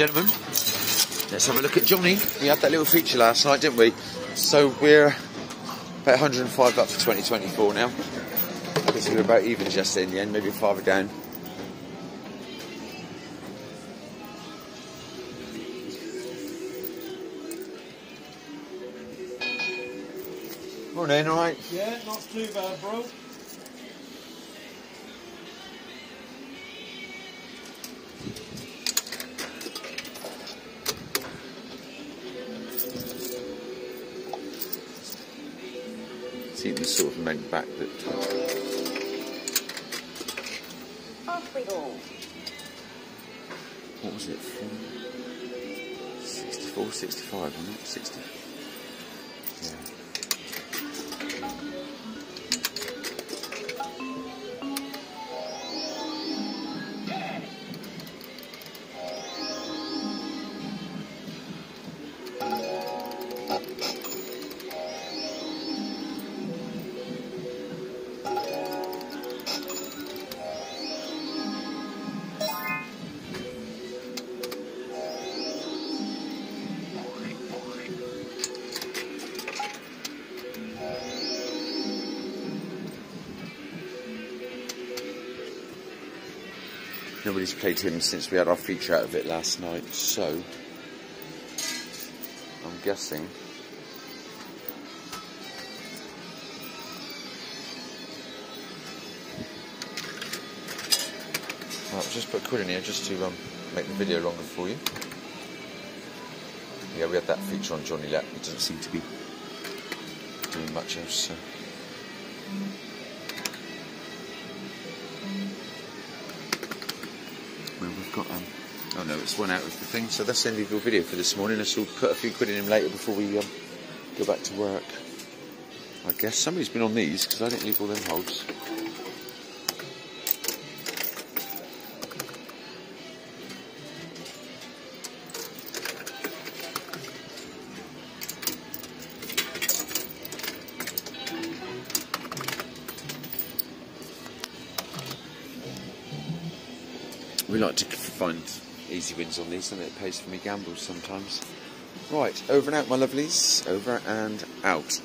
Gentlemen, let's have a look at Johnny. We had that little feature last night, didn't we? So we're about 105 up for 2024 now. Guess we were about even just in the end, maybe farther down. Morning, alright? Yeah, not too bad, bro. Seems sort of meant back that. Off we go. What was it? 64, 65, wasn't it? 60. Nobody's played him since we had our feature out of it last night, so I'm guessing. I'll just put a quid in here just to um, make the video longer for you. Yeah, we had that feature on Johnny Lap. He doesn't seem to be doing much else. So. Well, we've got um. Oh no, it's one out of the thing. So that's the end of your video for this morning. Let's all put a few quid in him later before we um, go back to work. I guess somebody's been on these because I didn't leave all them holes. We like to find easy wins on these, and it pays for me gambles sometimes. Right, over and out, my lovelies. Over and out.